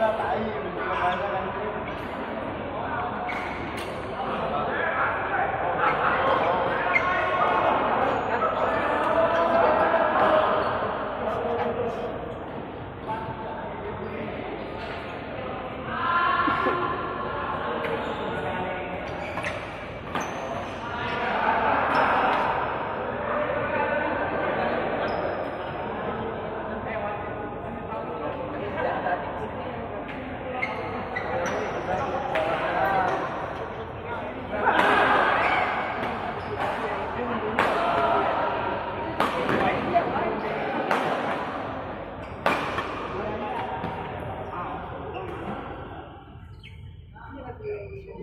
那大爷，你过来。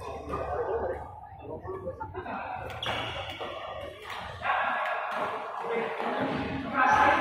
Thank you.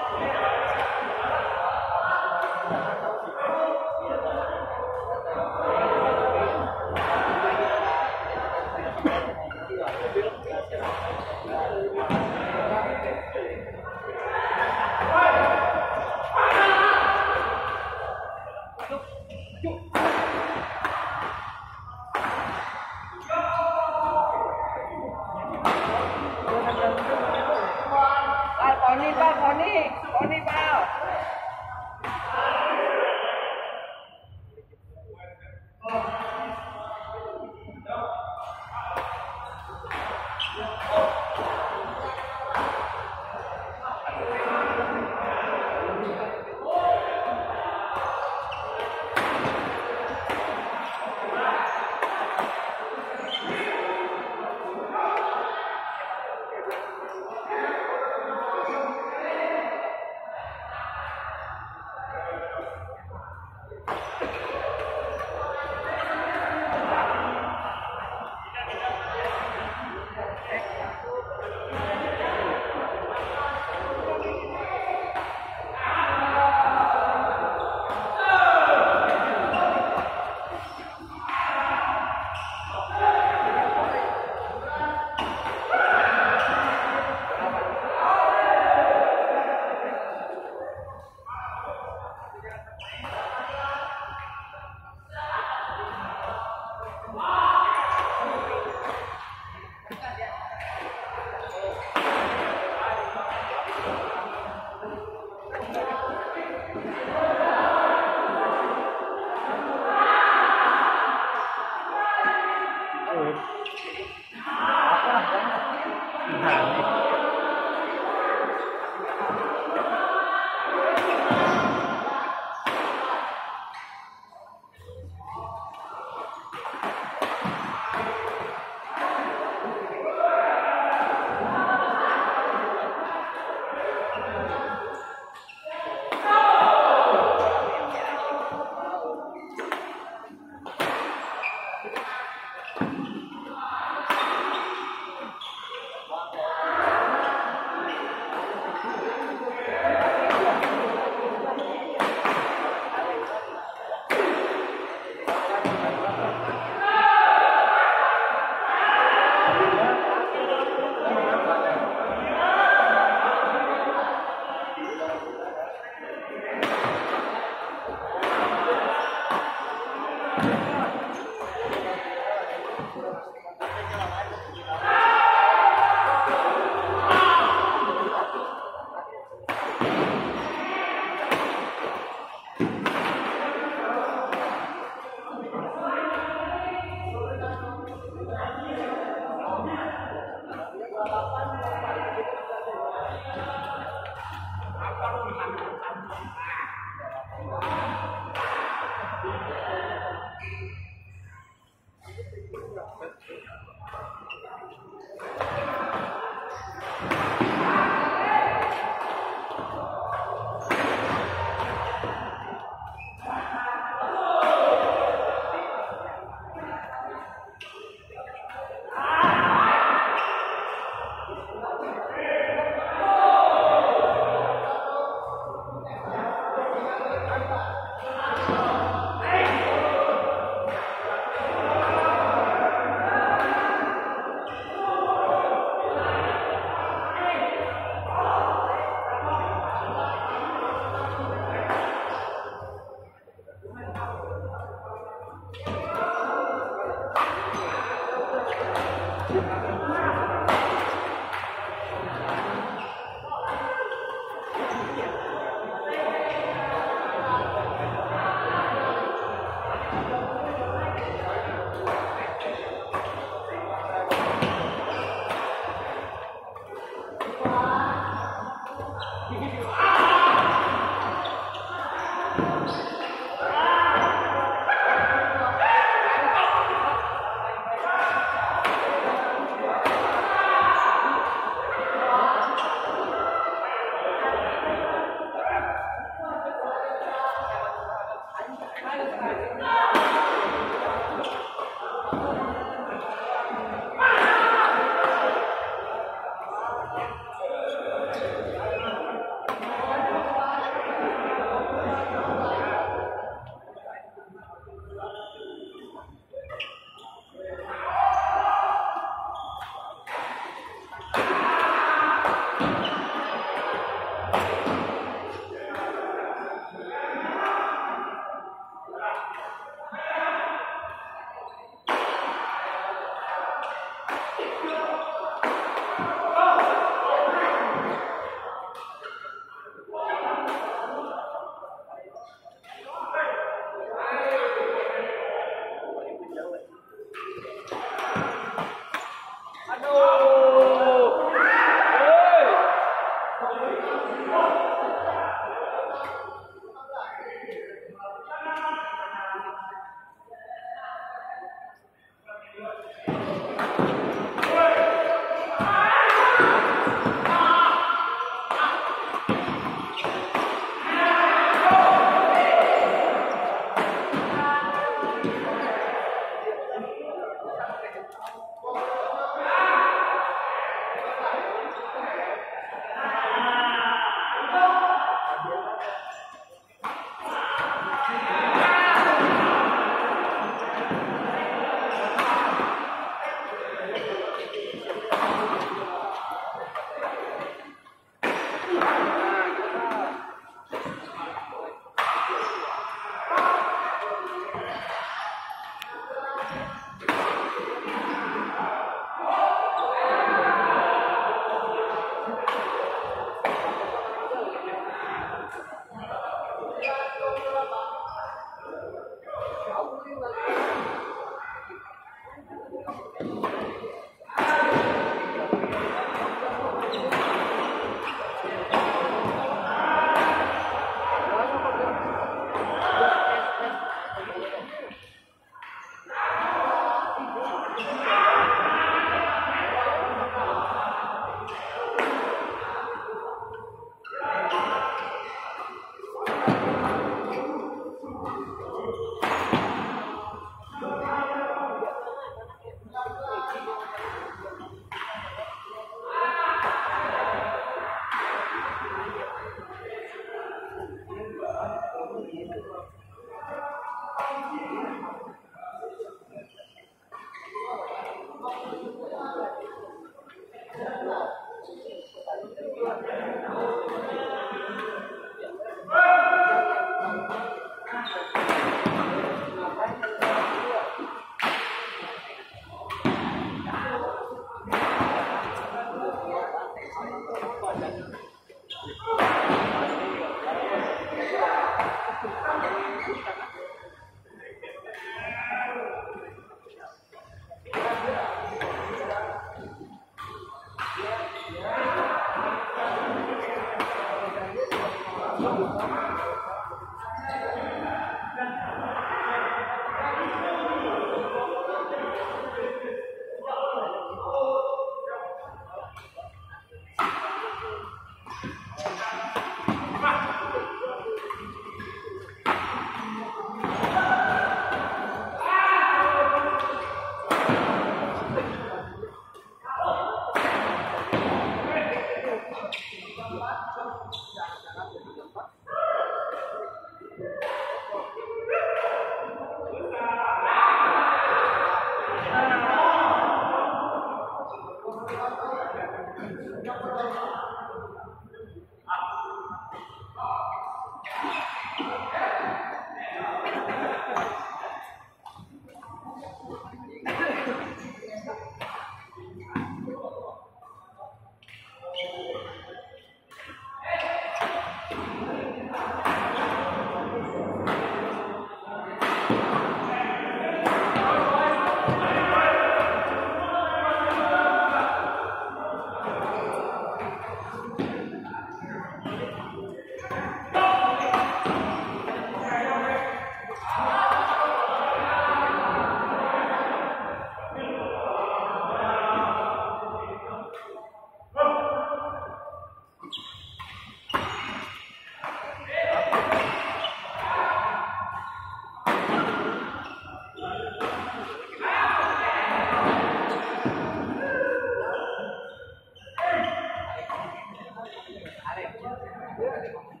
Yeah.